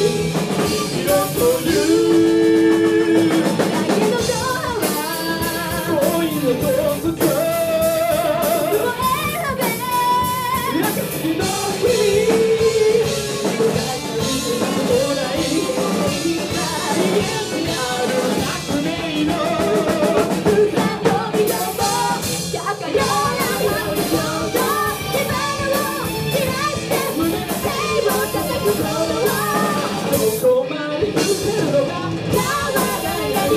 you.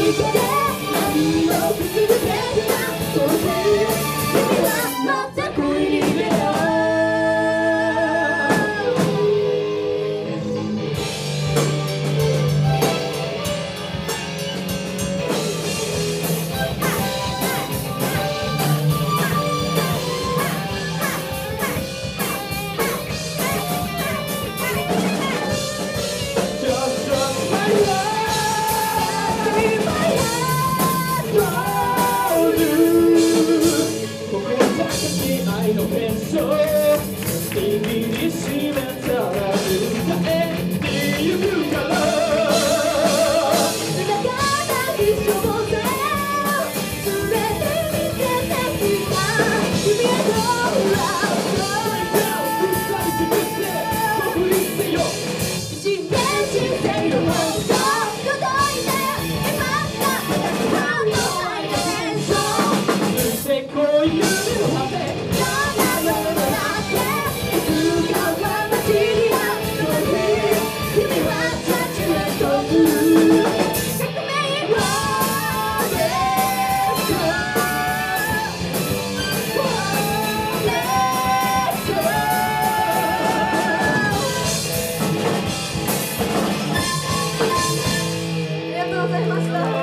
Thank you. 愛の弁償にしめたら迎えてゆくから姿に消せ連れてみせてきた君ました